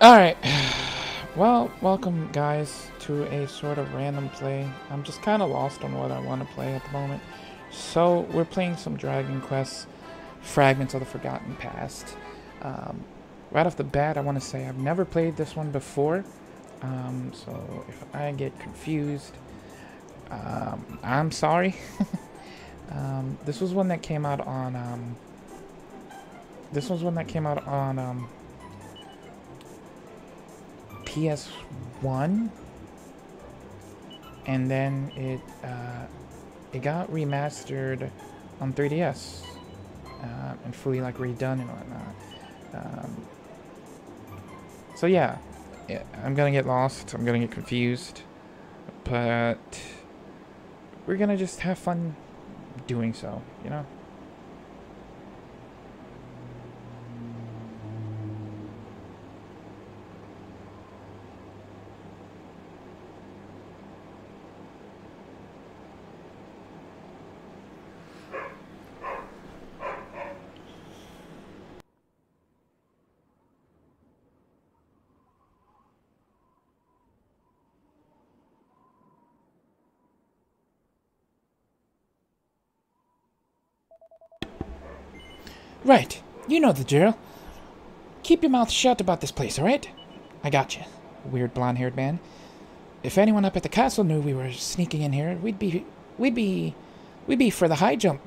Alright. Well, welcome guys to a sort of random play. I'm just kind of lost on what I want to play at the moment. So, we're playing some Dragon Quest Fragments of the Forgotten Past. Um, right off the bat, I want to say I've never played this one before. Um, so, if I get confused, um, I'm sorry. Um, this was one that came out on... Um, this was one that came out on... Um, PS1, and then it uh, it got remastered on 3DS uh, and fully like redone and whatnot. Um, so yeah, yeah, I'm gonna get lost. I'm gonna get confused, but we're gonna just have fun doing so, you know. Right. You know the drill. Keep your mouth shut about this place, alright? I got you, weird blonde-haired man. If anyone up at the castle knew we were sneaking in here, we'd be... We'd be... We'd be for the high jump.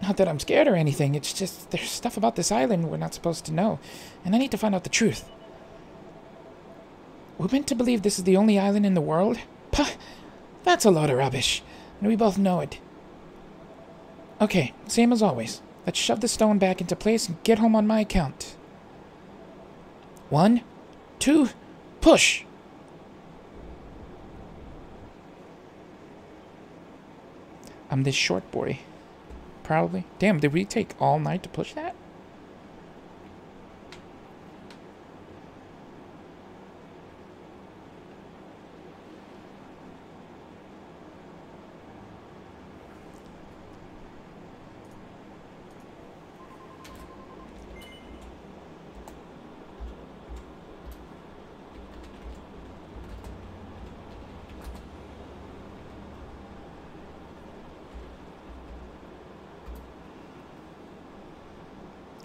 Not that I'm scared or anything, it's just there's stuff about this island we're not supposed to know, and I need to find out the truth. We're meant to believe this is the only island in the world? Puh! That's a load of rubbish, and we both know it. Okay, same as always. Let's shove the stone back into place and get home on my account. One, two, push! I'm this short boy. Probably. Damn, did we take all night to push that?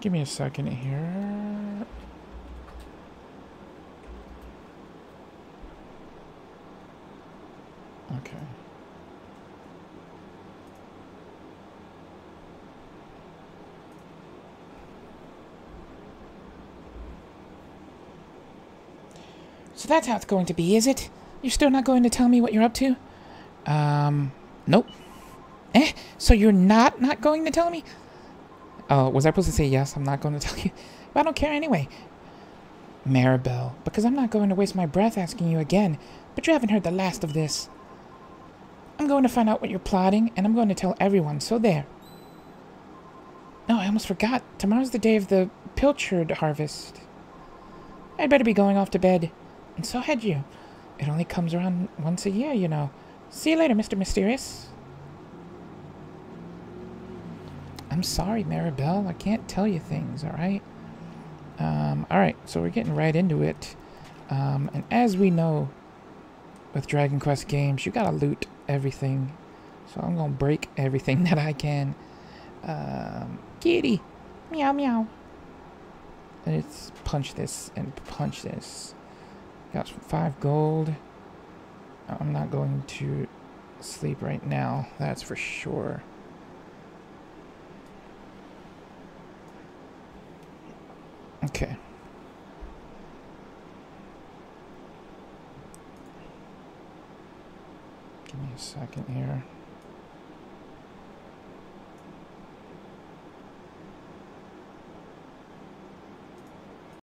Give me a second here. Okay. So that's how it's going to be, is it? You're still not going to tell me what you're up to? Um, nope. Eh? So you're not not going to tell me? Oh, was I supposed to say yes? I'm not going to tell you. But I don't care anyway. Maribel, because I'm not going to waste my breath asking you again, but you haven't heard the last of this. I'm going to find out what you're plotting, and I'm going to tell everyone, so there. No, I almost forgot. Tomorrow's the day of the pilchard harvest. I'd better be going off to bed. And so had you. It only comes around once a year, you know. See you later, Mr. Mysterious. I'm sorry, Maribel. I can't tell you things, alright? Um, alright, so we're getting right into it. Um, and as we know with Dragon Quest games, you gotta loot everything. So I'm gonna break everything that I can. Um, kitty! Meow meow. Let's punch this and punch this. Got five gold. I'm not going to sleep right now, that's for sure. Okay. Give me a second here.